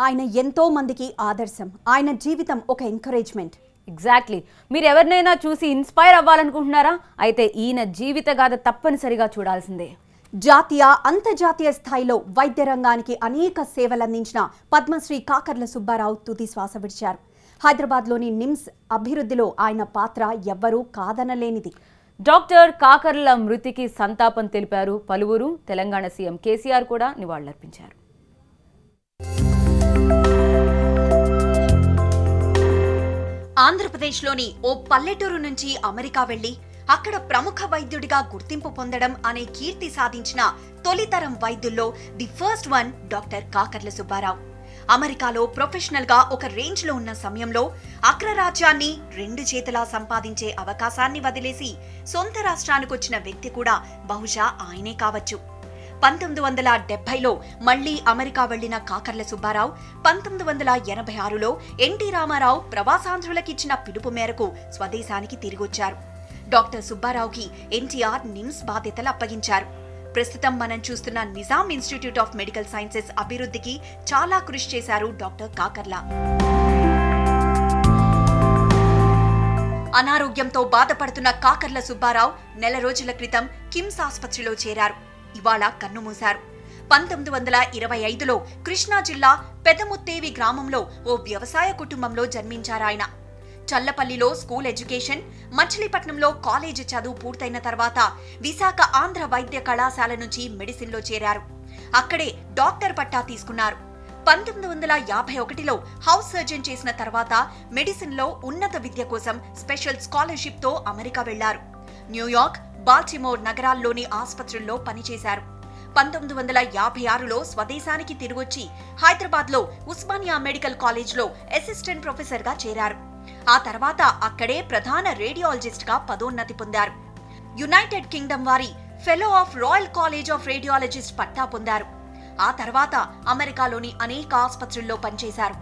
ఆయన ఎంతో మందికి ఆదర్శం. ఆయన జీవితం ఒక ఎంకరేజ్మెంట్ ఎగ్జాక్ట్లీ మీరు ఎవరినైనా చూసి ఇన్స్పైర్ అవ్వాలనుకుంటున్నారా? అయితే ఈయన జీవిత గాథ తప్పనిసరిగా చూడాల్సిందే. జాతీయ అంతర్జాతీయ స్థాయిలో వైద్య రంగానికి అనేక సేవలందించిన పద్మశ్రీ కాకర్ల సుబ్బారావు తుది శ్వాస విడిచారు. హైదరాబాద్లోని నిమ్స్ అభివృద్ధిలో ఆయన పాత్ర ఎవ్వరూ కాదనలేనిది. డాక్టర్ కాకర్ల మృతికి సంతాపం తెలిపారు పలువురు. తెలంగాణ సీఎం కేసీఆర్ కూడా నివాళులర్పించారు. ఆంధ్రప్రదేశ్లోని ఓ పల్లెటూరు నుంచి అమెరికా వెళ్ళి అక్కడ ప్రముఖ వైద్యుడిగా గుర్తింపు పొందడం అనే కీర్తి సాధించిన తొలితరం వైద్యుల్లో the first one doctor Kakarla Subbarao. అమెరికాలో ప్రొఫెషనల్గా ఒక రేంజ్లో ఉన్న సమయంలో అగ్రరాజ్యాన్ని రెండు చేతులా సంపాదించే అవకాశాన్ని వదిలేసి సొంత రాష్ట్రానికి వచ్చిన వ్యక్తి కూడా బహుశా ఆయనే కావచ్చు. పంతొమ్మిది వందల డెబ్బైలో మళ్ళీ అమెరికా వెళ్ళిన కాకర్ల సుబ్బారావు పంతొమ్మిది వందల ఎనభై ఆరులో ఎన్టీ రామారావు ప్రవాసాంధ్రులకిచ్చిన పిలుపు మేరకు స్వదేశానికి తిరిగొచ్చారు. డాక్టర్ సుబ్బారావుకి ఎన్టీఆర్ నిమ్స్ బాధ్యతలు అప్పగించారు. ప్రస్తుతం మనం చూస్తున్న Nizam institute of medical sciences అభివృద్ధికి చాలా కృషి చేశారు డాక్టర్ కాకర్ల. అనారోగ్యంతో బాధపడుతున్న కాకర్ల సుబ్బారావు నెల రోజుల క్రితం కిమ్స్ ఆసుపత్రిలో చేరారు. ఇవాళ కన్నుమూశారు. పంతొమ్మిది వందల ఇరవై ఐదులో కృష్ణా జిల్లా పెదముత్తేవి గ్రామంలో ఓ వ్యవసాయ కుటుంబంలో జన్మించారాయన. చల్లపల్లిలో స్కూల్ ఎడ్యుకేషన్ మచిలీపట్నంలో కాలేజీ చదువు పూర్తయిన తర్వాత విశాఖ ఆంధ్ర వైద్య కళాశాల నుంచి మెడిసిన్లో చేరారు. అక్కడే డాక్టర్ పట్టా తీసుకున్నారు. పంతొమ్మిది వందల యాభై ఒకటిలో హౌస్ సర్జన్ చేసిన తర్వాత మెడిసిన్లో ఉన్నత విద్య కోసం స్పెషల్ స్కాలర్షిప్తో అమెరికా వెళ్ళారు. న్యూయార్క్ బాల్టిమోర్ నగరాల్లోని ఆసుపత్రుల్లో పనిచేశారు. పంతొమ్మిది వందల యాభై ఆరులో స్వదేశానికి తిరిగొచ్చి హైదరాబాద్లో ఉస్మానియా మెడికల్ కాలేజ్లో అసిస్టెంట్ ప్రొఫెసర్గా చేరారు. ఆ తర్వాత అక్కడే ప్రధాన రేడియాలజిస్ట్గా పదోన్నతి పొందారు. యునైటెడ్ కింగ్డమ్ వారి fellow of Royal College of radiologist పట్టా పొందారు. ఆ తర్వాత అమెరికాలోని అనేక ఆసుపత్రుల్లో పనిచేశారు.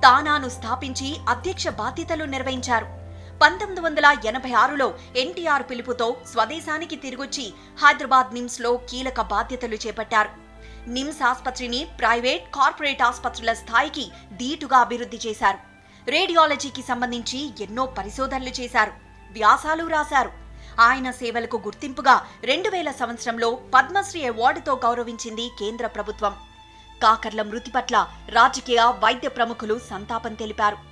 తానాను స్థాపించి అధ్యక్ష బాధ్యతలు నిర్వహించారు. పంతొమ్మిది వందల ఎనభై ఆరులో ఎన్టీఆర్ పిలుపుతో స్వదేశానికి తిరిగొచ్చి హైదరాబాద్ నిమ్స్లో కీలక బాధ్యతలు చేపట్టారు. నిమ్స్ ఆసుపత్రిని ప్రైవేట్ కార్పొరేట్ ఆసుపత్రుల స్థాయికి ధీటుగా అభివృద్ధి చేశారు. రేడియాలజీకి సంబంధించి ఎన్నో పరిశోధనలు చేశారు. వ్యాసాలు రాశారు. ఆయన సేవలకు గుర్తింపుగా రెండు వేల సంవత్సరంలో పద్మశ్రీ అవార్డుతో గౌరవించింది కేంద్ర ప్రభుత్వం. కాకర్ల మృతి పట్ల రాజకీయ వైద్య ప్రముఖులు సంతాపం తెలిపారు.